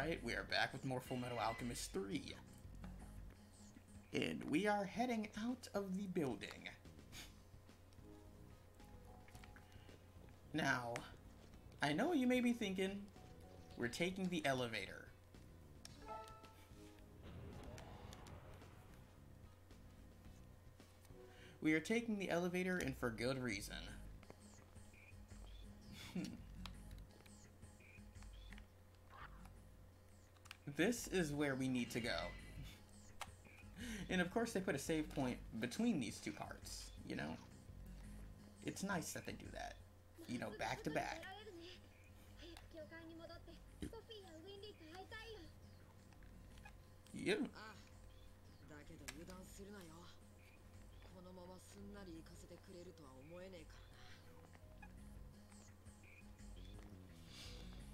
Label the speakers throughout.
Speaker 1: Alright, we are back with more Full Metal Alchemist 3. And we are heading out of the building. Now, I know you may be thinking, we're taking the elevator. We are taking the elevator and for good reason. this is where we need to go. And of course they put a save point between these two parts, you know? It's nice that they do that. You know, back to back. Yeah.
Speaker 2: だけど油断するなよこのまますんなり行かせてくれるとは思えねえからな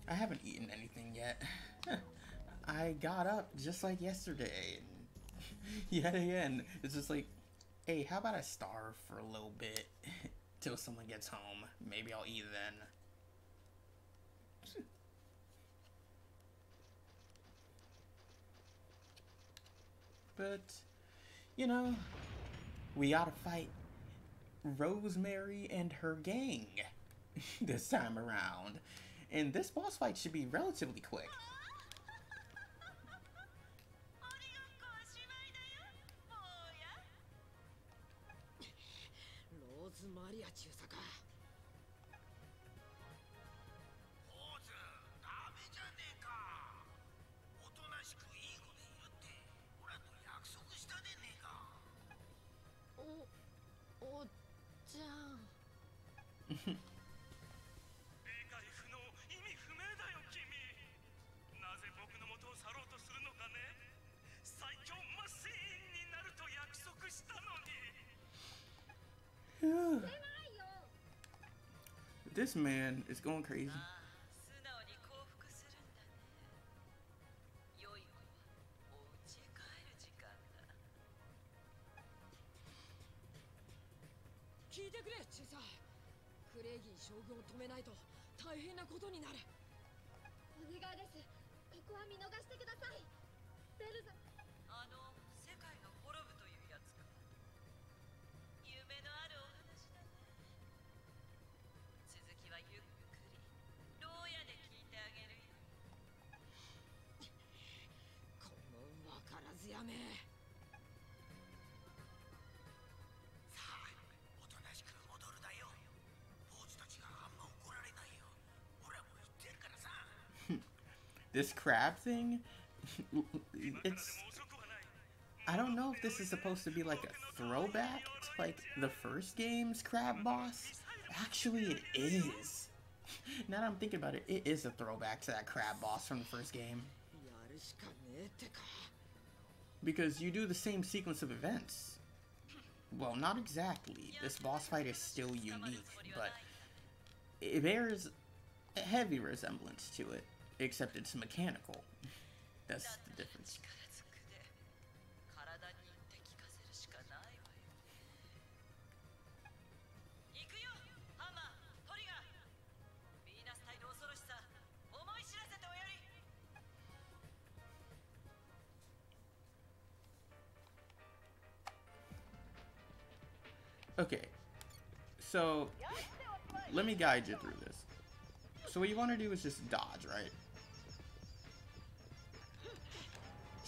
Speaker 1: I haven't eaten anything yet. I got up just like yesterday. And yet again, it's just like, hey, how about I starve for a little bit till someone gets home? Maybe I'll eat then. But, you know, we gotta fight Rosemary and her gang this time around. And this boss fight should be relatively quick.
Speaker 2: リア中佐か。
Speaker 3: ポーズダメじゃねえか。おとなしくいい子でいるってオラと約束したでねえか。
Speaker 2: おおっちゃん。
Speaker 4: 理解不能意味不明だよ君。なぜ僕の元を去ろうとするのかね。最強マシーンになると約束したのに
Speaker 1: This man is going crazy.
Speaker 2: くれぎん将軍を止めないと大変なことになる。
Speaker 1: This crab thing, it's... I don't know if this is supposed to be like a throwback to like the first game's crab boss. Actually, it is. Now that I'm thinking about it, it is a throwback to that crab boss from the first game. Because you do the same sequence of events. Well, not exactly. This boss fight is still unique, but it bears a heavy resemblance to it except it's mechanical. That's the difference. Okay, so let me guide you through this. So what you want to do is just dodge, right?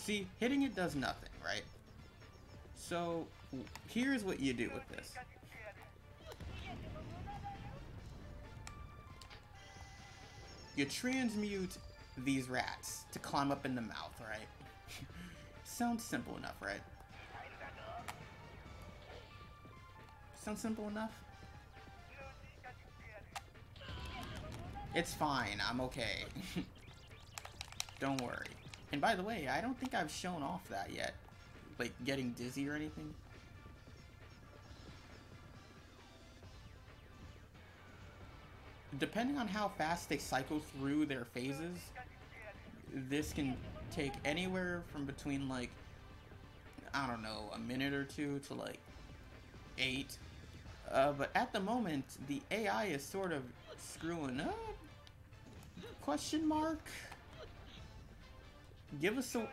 Speaker 1: See, hitting it does nothing, right? So here's what you do with this. You transmute these rats to climb up in the mouth, right? Sounds simple enough, right? Sounds simple enough? It's fine, I'm okay. don't worry. And by the way, I don't think I've shown off that yet. Like, getting dizzy or anything. Depending on how fast they cycle through their phases, this can take anywhere from between, like, I don't know, a minute or two to, like, eight. Uh, but at the moment, the AI is sort of screwing up? Question mark? Give us some.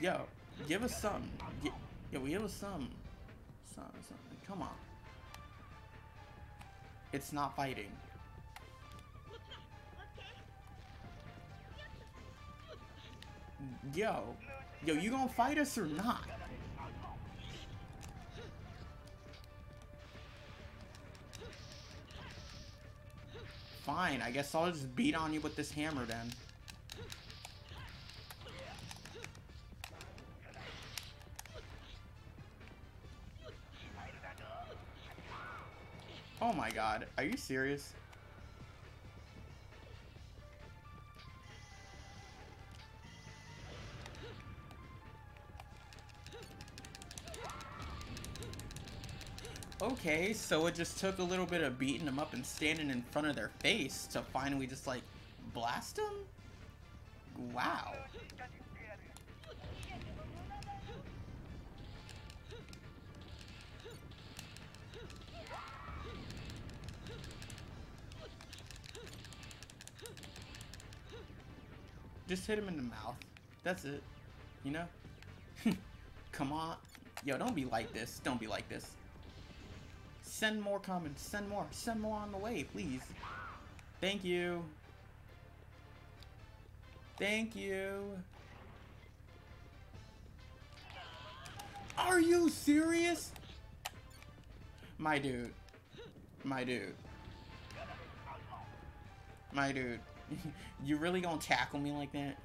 Speaker 1: yo, give us some. Gi- Yo, give us some, something, something. Come on. It's not fighting. Yo, yo, you gonna fight us or not? Fine, I guess I'll just beat on you with this hammer then. Oh my god, are you serious? Okay, so it just took a little bit of beating them up and standing in front of their face to finally just like blast them? Wow. Just hit him in the mouth. That's it. You know? Come on. Yo, don't be like this. Don't be like this. Send more comments. Send more. Send more on the way, please. Thank you. Thank you. Are you serious? My dude. My dude. My dude. you really gonna tackle me like that?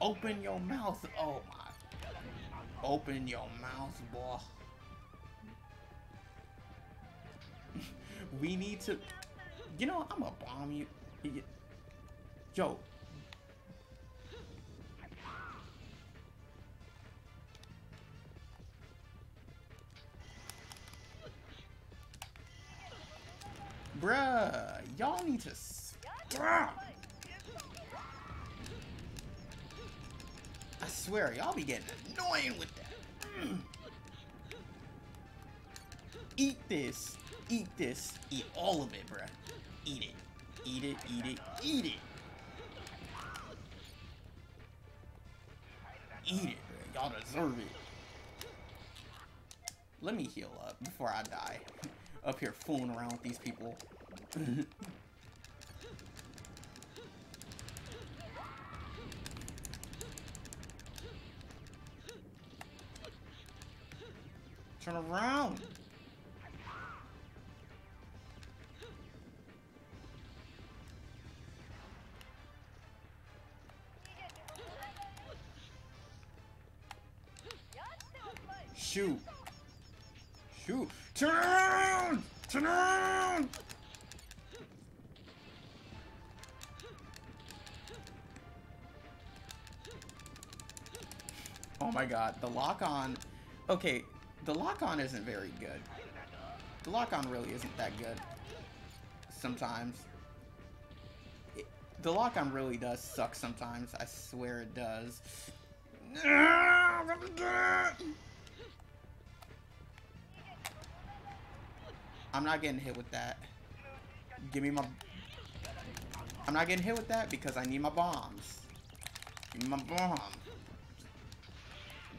Speaker 1: Open your mouth. Oh my. Open your mouth, boy. we need to. You know, I'm gonna bomb you. Yo. Bruh, y'all need to. I swear, y'all be getting annoying with that. Mm. Eat this. Eat this. Eat all of it, bruh. Eat it. Eat it, eat it, eat it. Eat it, bruh. Y'all deserve it. Let me heal up before I die. Up here fooling around with these people. Turn around. Shoot. Shoot. Turn around! Turn around! Oh my god, the lock on. Okay, the lock on isn't very good. The lock on really isn't that good. Sometimes. It, the lock on really does suck sometimes. I swear it does. I'm not getting hit with that. Give me my... I'm not getting hit with that because I need my bombs. Give me my bomb.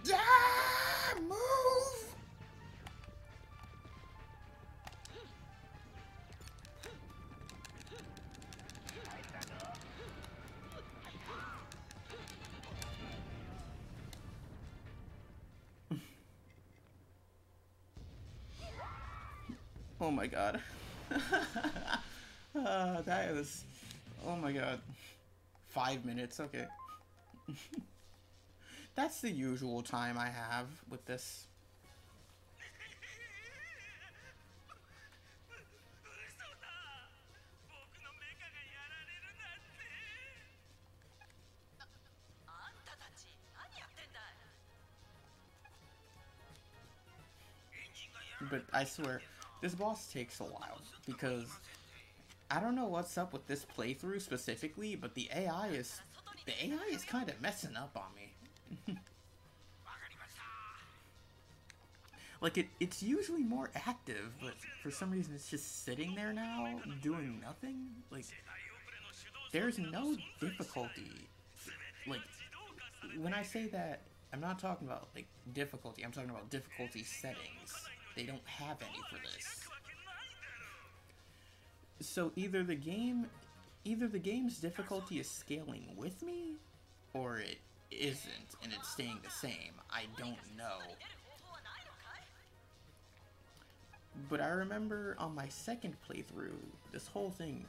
Speaker 1: Yeah! Move! my god. uh, that was... Oh my god. Five minutes, okay. That's the usual time I have with this. but I swear, this boss takes a while, because I don't know what's up with this playthrough specifically, but the AI is... The AI is kind of messing up on me. like, it, it's usually more active, but for some reason it's just sitting there now, doing nothing. Like, there's no difficulty. Like, when I say that, I'm not talking about, like, difficulty. I'm talking about difficulty settings. They don't have any for this. So either the game, either the game's difficulty is scaling with me, or it isn't and it's staying the same. I don't know. But I remember on my second playthrough, this whole thing,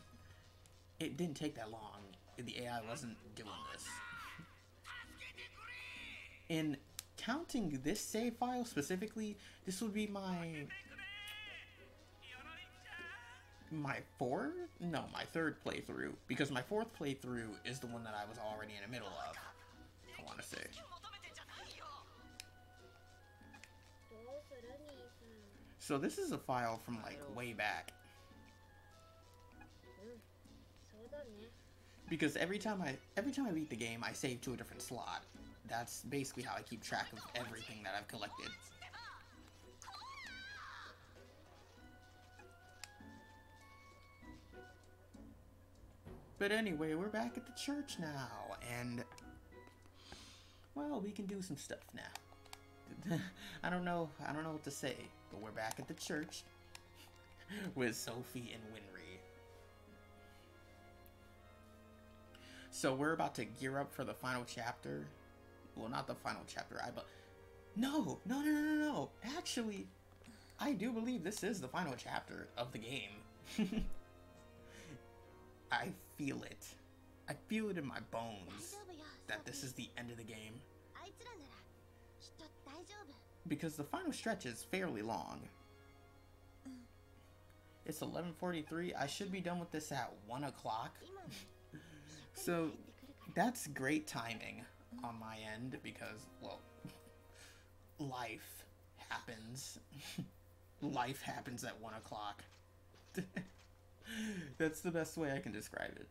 Speaker 1: it didn't take that long. The AI wasn't doing this. In counting this save file specifically, this would be my... My fourth? No, my third playthrough. Because my fourth playthrough is the one that I was already in the middle of. I want to say. So this is a file from like way back. Because every time I every time I beat the game, I save to a different slot that's basically how i keep track of everything that i've collected But anyway, we're back at the church now, and well, we can do some stuff now. I don't know, I don't know what to say, but we're back at the church with Sophie and Winry. So we're about to gear up for the final chapter well, not the final chapter, I but no, no, no, no, no. Actually, I do believe this is the final chapter of the game. I feel it. I feel it in my bones that this is the end of the game. Because the final stretch is fairly long. It's 11.43. I should be done with this at 1 o'clock. so that's great timing on my end because well, life happens. life happens at one o'clock. that's the best way I can describe it.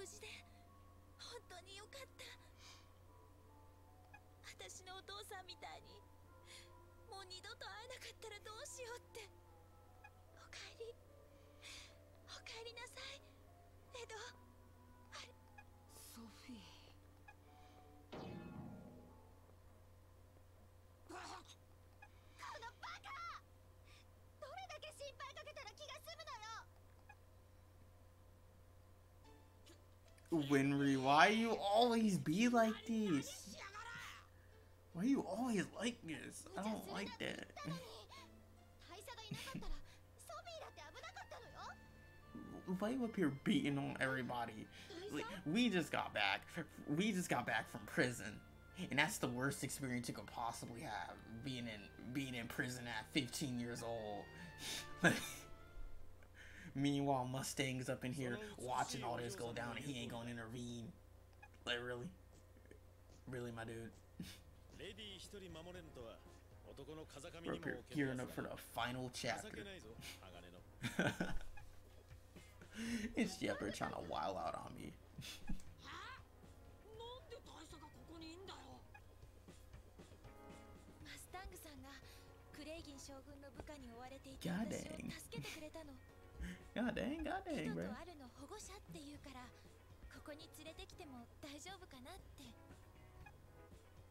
Speaker 5: ソフかった。私のお父さんみたいにもう二度と会えなかったらどうしようって。おかえり。おかえりなさい。エド。
Speaker 1: Winry? Why you always be like this? Why you always like this? I don't like that. Why you up here beating on everybody? Like, we just got back. We just got back from prison. And that's the worst experience you could possibly have, being in being in prison at 15 years old. Meanwhile, Mustang's up in here watching all this go down, and he ain't gonna intervene. Like really, really, my dude.
Speaker 6: Bro, you're
Speaker 1: gearing up for the final chapter. it's Shepard trying to wild out on me. God dang. God dang, god
Speaker 5: エ
Speaker 1: dang,
Speaker 5: ド
Speaker 1: bro.
Speaker 5: とアルの保護者っていうからここに連れてきても大丈夫かなって。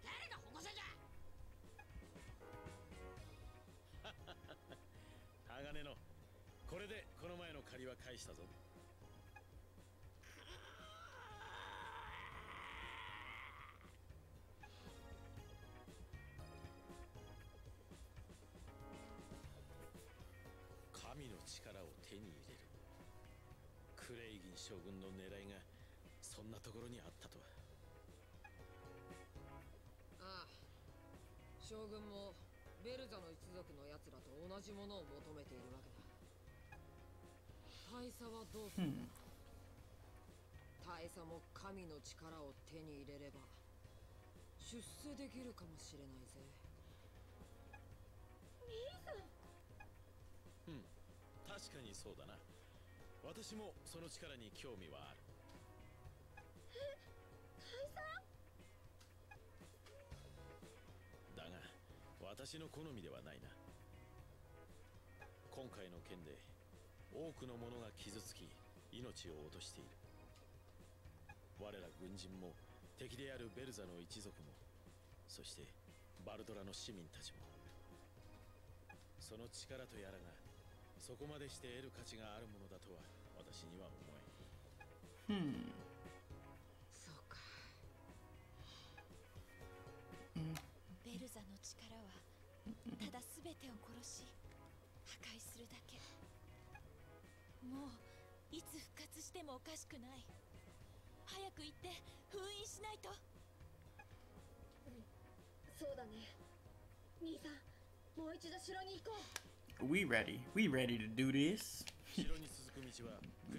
Speaker 2: 誰が保護者じゃ。
Speaker 6: 鋼のこれでこの前の借りは返したぞ将軍の狙いがそんなところにあったとは。
Speaker 2: ああ。将軍もベルザの一族の奴らと同じものを求めているわけだ。大佐はどうする
Speaker 1: ？Hmm.
Speaker 2: 大佐も神の力を手に入れれば出世できるかもしれないぜ。
Speaker 6: うん。確かにそうだな私もその力に興味はある。だが私の好みではないな。今回の件で多くの者が傷つき命を落としている。我ら軍人も敵であるベルザの一族もそしてバルドラの市民たちもその力とやらがそこまでして得る価値があるものだとは私には思えん。
Speaker 1: Hmm.
Speaker 2: そうか。
Speaker 5: ベルザの力はただ全てを殺し破壊するだけ。もういつ復活してもおかしくない。早く行って封印しないと。
Speaker 7: そうだね。兄さんもう一度城に行こう。
Speaker 1: We ready. We ready to do this?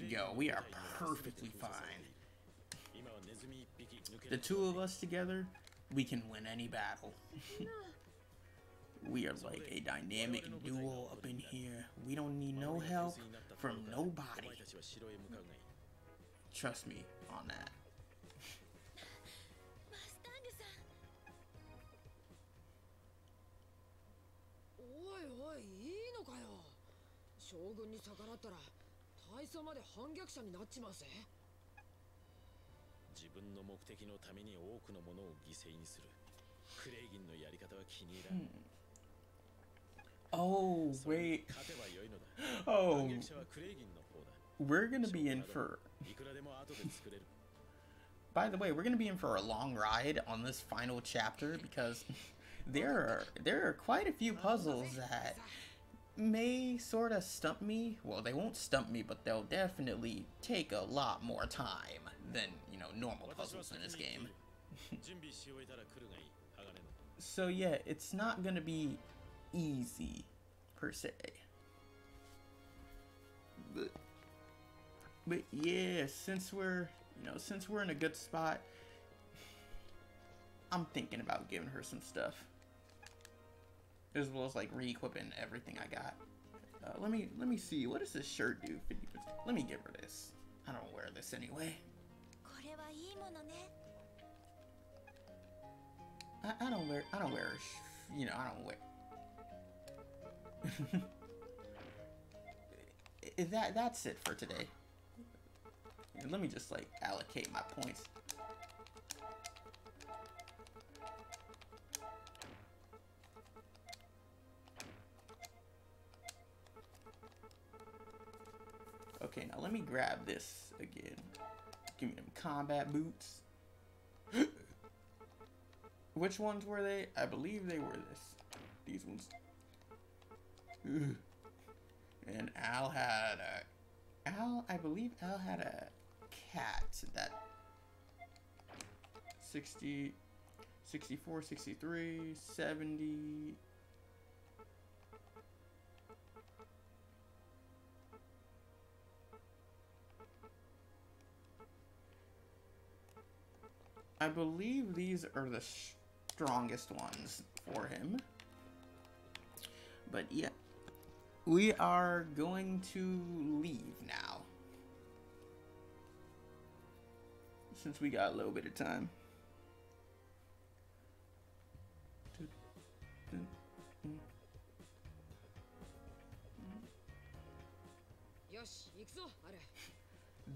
Speaker 1: Yo, we are perfectly fine. The two of us together, we can win any battle. we are like a dynamic duo up in here. We don't need no help from nobody. Trust me on that.
Speaker 2: 将軍に逆らったら大佐まで反逆者になっちまうぜ
Speaker 6: 自分の目的のために多くのものを犠牲にするクレイギンのやり方は気に入らん、
Speaker 1: Oh,
Speaker 6: それに
Speaker 1: wait.
Speaker 6: 勝てばよいのだ
Speaker 1: Oh,
Speaker 6: 反逆者はクレイギンの方だ
Speaker 1: we're gonna be in for.
Speaker 6: いくらでも後で作れる
Speaker 1: By the way, we're gonna be in for a long ride on this final chapter because there are there are quite a few puzzles that may sort of stump me. Well, they won't stump me, but they'll definitely take a lot more time than, you know, normal puzzles in this game. so yeah, it's not going to be easy, per se. But, but yeah, since we're, you know, since we're in a good spot, I'm thinking about giving her some stuff as well as like re-equipping everything I got. Uh, let me let me see. What does this shirt do? 50%. Let me give her this. I don't wear this anyway. I, I don't wear I don't wear you know I don't wear. that that's it for today. Let me just like allocate my points. Okay, now let me grab this again. Give me them combat boots. Which ones were they? I believe they were this. These ones. And Al had a. Al, I believe Al had a cat that. 60. 64, 63, 70. I believe these are the strongest ones for him. But yeah, we are going to leave now. Since we got a little bit of time.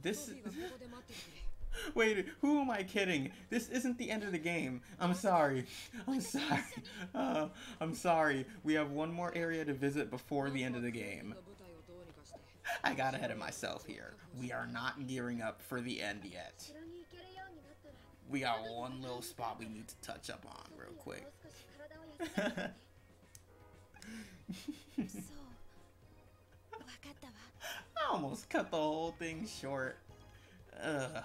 Speaker 1: This
Speaker 2: is...
Speaker 1: Wait, who am I kidding? This isn't the end of the game. I'm sorry. I'm sorry. Uh, I'm sorry. We have one more area to visit before the end of the game. I got ahead of myself here. We are not gearing up for the end yet. We got one little spot we need to touch up on real quick. I almost cut the whole thing short. Ugh.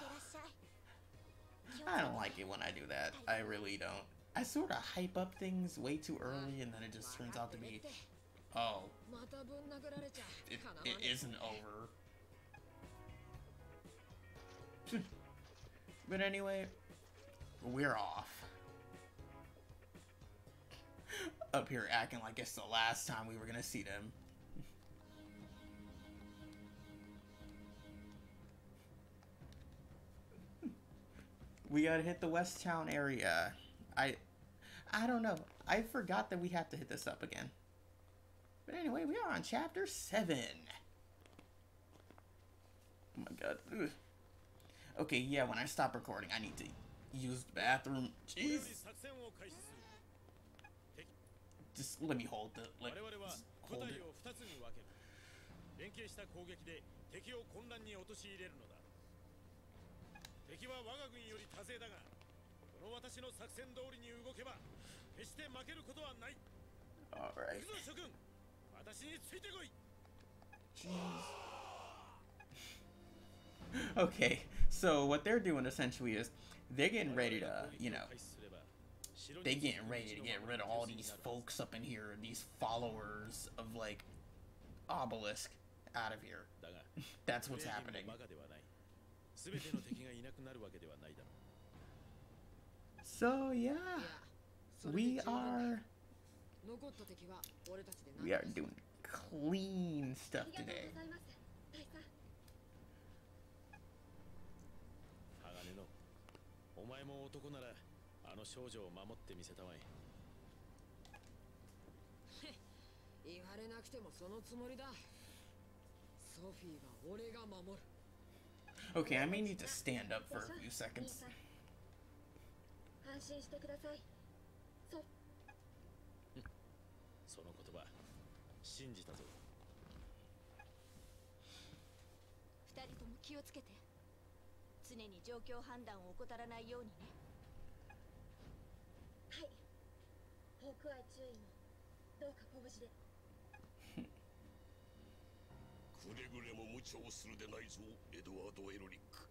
Speaker 1: I don't like it when I do that. I really don't. I sort of hype up things way too early and then it just turns out to be, oh, it, it isn't over. but anyway, we're off. Up here acting like it's the last time we were gonna see them. We gotta hit the West Town area. I I don't know. I forgot that we have to hit this up again. But anyway, we are on chapter 7. Oh my god. Ugh. Okay, yeah, when I stop recording, I need to use the bathroom.
Speaker 6: これよ
Speaker 1: Jeez.
Speaker 6: り作戦を開始する
Speaker 1: Just let me hold the.
Speaker 6: 我
Speaker 1: Let,
Speaker 6: 々は
Speaker 1: just
Speaker 6: 部
Speaker 1: hold
Speaker 6: 隊
Speaker 1: it.
Speaker 6: を2つに分ける連携した攻撃で敵を混乱に陥れるのだ 敵は我が軍より多勢だがこの私の作戦通りに動けば決して負けることはない
Speaker 1: Alright.
Speaker 6: 行くぞ諸君私についてこい
Speaker 1: Okay, so what they're doing essentially is they're getting ready to, you know, they getting ready to get rid of all these folks up in here, these followers of like obelisk out of here.
Speaker 6: だが
Speaker 1: That's
Speaker 6: プ
Speaker 1: what's
Speaker 6: レイ人
Speaker 1: happening.
Speaker 6: ての敵がいなくなるわけではないだろ
Speaker 1: So yeah, we are
Speaker 2: 残った敵は俺たちで
Speaker 1: we
Speaker 2: 何
Speaker 1: are doing clean stuff today.
Speaker 6: お前も男ならあの少女を守ってみせたまえ。
Speaker 2: 言われなくてもそのつもりだ。ソフィーは俺が守る
Speaker 1: Okay, I may need to stand up for a few seconds.
Speaker 7: そ
Speaker 6: の言葉信じたぞ
Speaker 5: 二人とも気をつけて。常に状況判断を怠らないようにね。
Speaker 7: はい。僕は注意の。どうかごで。
Speaker 8: くれぐれも無茶をするでないぞエドワード・エロリック。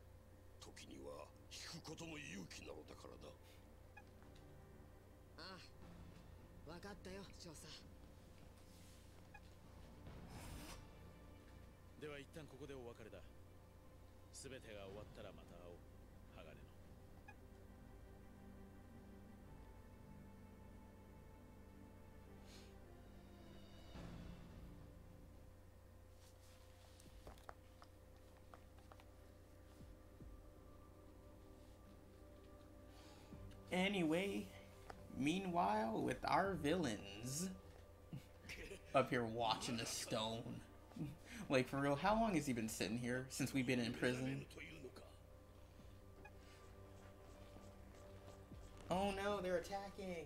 Speaker 8: 時には引くことも勇気なのだからだ
Speaker 2: ああ分かったよ少佐。
Speaker 6: では一旦ここでお別れだ。全てが終わったらまた会おう。
Speaker 1: anyway, meanwhile, with our villains up here watching the stone. like, for real, how long has he been sitting here since we've been in prison? Oh no, they're attacking!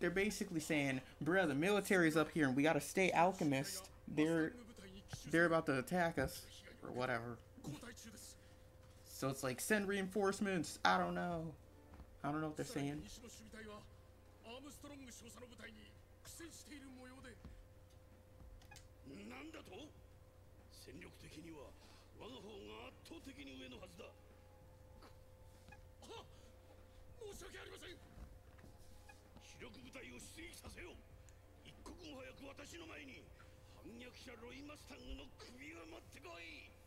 Speaker 1: They're basically saying, bruh, the military's up here and we gotta stay alchemist. They're they're about to attack us or whatever. So it's like send reinforcements. I don't know. I don't know what they're saying.
Speaker 8: 申し訳ありません。主力部隊を出撃させよう。一刻も早く私の前に反逆者ロイ・マスタングの首を持ってこい。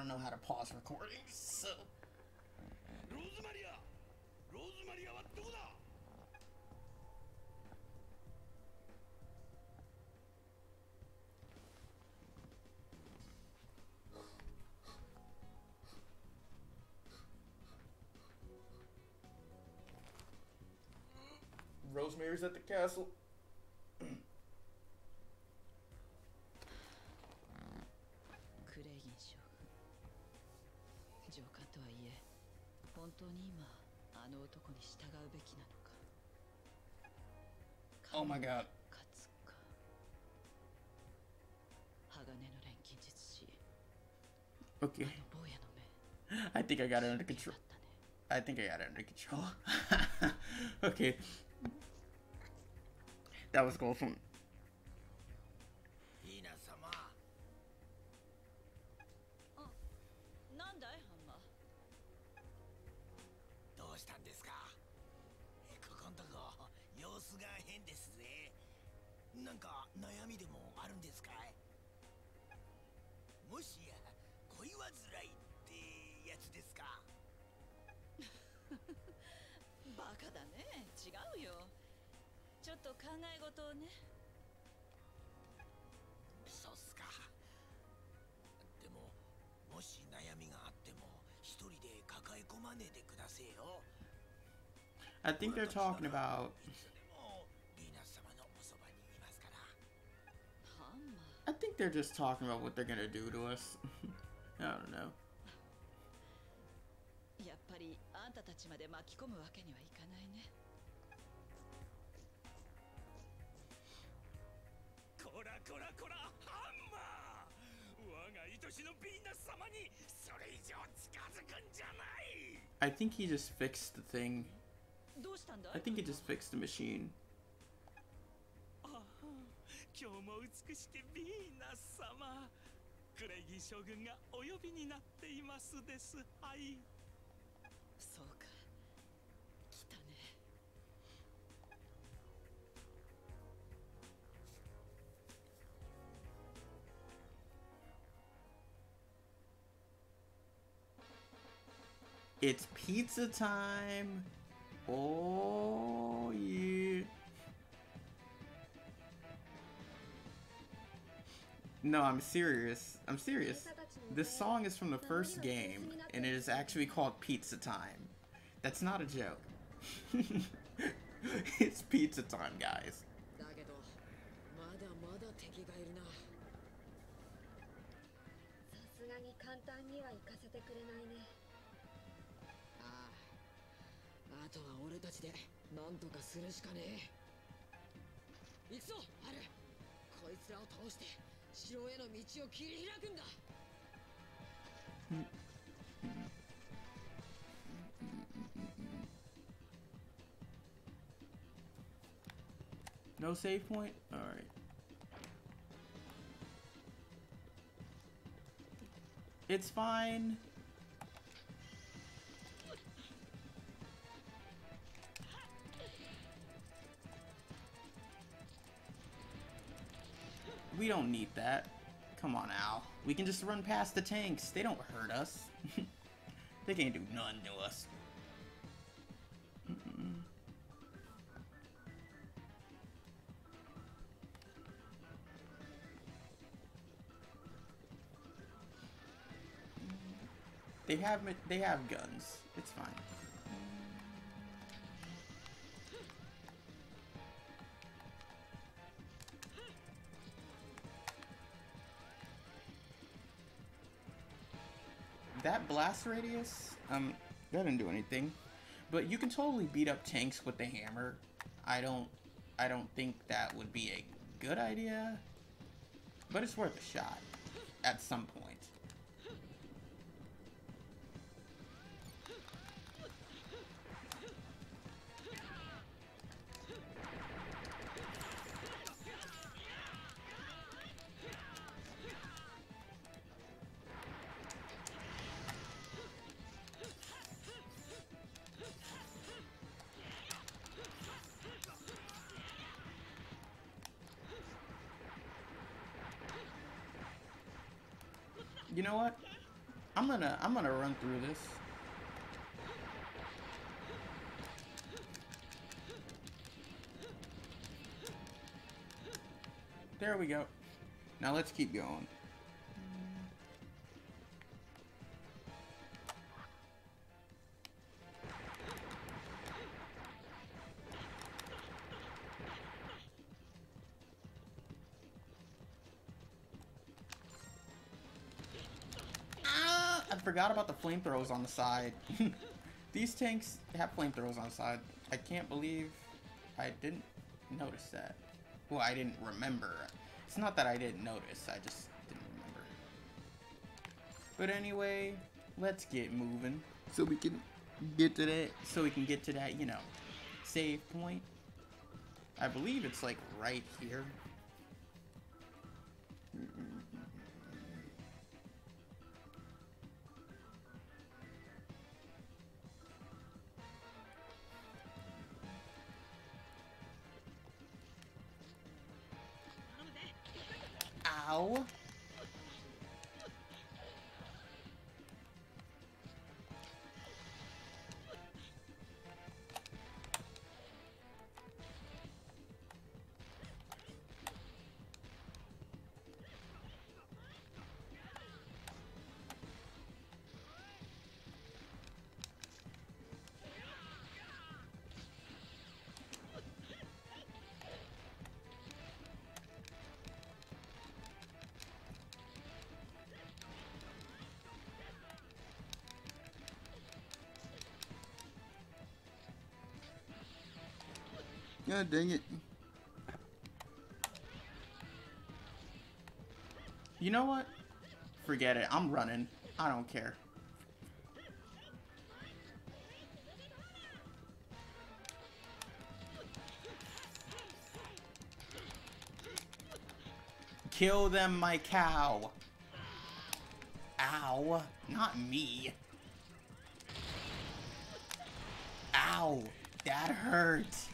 Speaker 1: don't know how to pause recording. so. Rosemary's at the castle.
Speaker 9: 従うべきなのか
Speaker 1: Oh my god.
Speaker 9: 勝つか鋼の錬金術師
Speaker 1: Okay.
Speaker 9: あの坊やの目
Speaker 1: I think I got it under
Speaker 9: だ
Speaker 1: control.
Speaker 9: ったね
Speaker 1: I think I got it under control. okay. That was cool from
Speaker 9: 考え事をね
Speaker 3: そうっすかでももし悩みがあっても一人で抱え込まねえでくだせえよ
Speaker 1: I think they're talking about. I think they're just talking about what they're gonna do to us. I don't know.
Speaker 9: ーやっぱりあんたたちまで巻き込むわけにはいかないね
Speaker 1: I think he just fixed the thing.
Speaker 9: どうしたんだ
Speaker 1: I think he just fixed the machine.
Speaker 4: ああ今日も美しきヴィーナス様クレイギー将軍がお呼びになっていますですはい
Speaker 9: そう
Speaker 1: It's pizza time. Oh yeah. No, I'm serious. I'm serious. This song is from the first game, and it is actually called Pizza Time. That's not a joke. it's pizza time, guys.
Speaker 2: あとは俺たちでなんとかするしかねえ行くぞハルこいつらを倒して城への道を切り開くんだ
Speaker 1: No save point? Alright. It's fine. We don't need that. Come on, Al. We can just run past the tanks. They don't hurt us. they can't do nothing to us. Mm-mm. They have they have guns. It's fine. Blast radius, um, that didn't do anything. But you can totally beat up tanks with the hammer. I don't I don't think that would be a good idea. But it's worth a shot at some point. You know what? I'm gonna I'm gonna run through this. There we go. Now let's keep going. Forgot about the flamethrowers on the side. These tanks have flamethrowers on the side. I can't believe I didn't notice that. Well, I didn't remember. It's not that I didn't notice, I just didn't remember. But anyway, let's get moving so we can get to that so we can get to that, you know, save point. I believe it's like right here. Ow. God dang it. You know what? Forget it. I'm running. I don't care. Kill them, my cow. Ow. Not me. Ow. That hurts.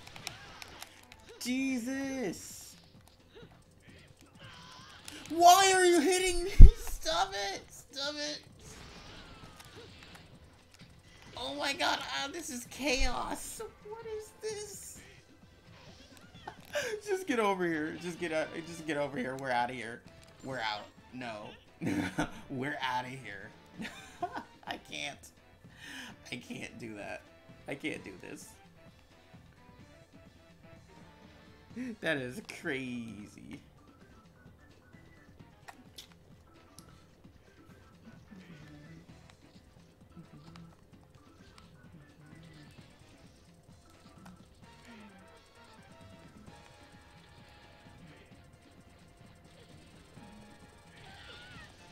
Speaker 1: Jesus. Why are you hitting me? Stop it. Stop it. Oh my god, ah, this is chaos. What is this? just get over here. Just get out. Just get over here. We're out of here. We're out. No. We're out of here. I can't. I can't do that. I can't do this. That is crazy.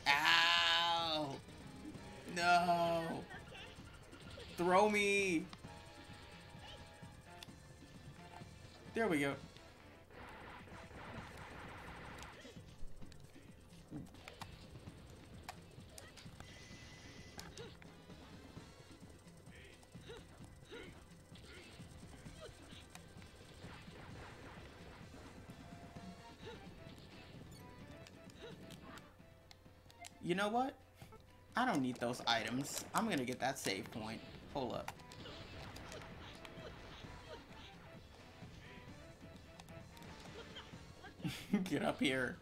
Speaker 1: Ow! No! Throw me! There we go. You know what? I don't need those items. I'm gonna get that save point. Hold up. get up here.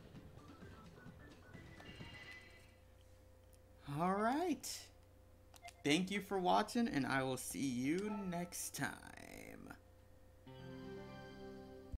Speaker 1: Alright. Thank you for watching, and I will see you next time.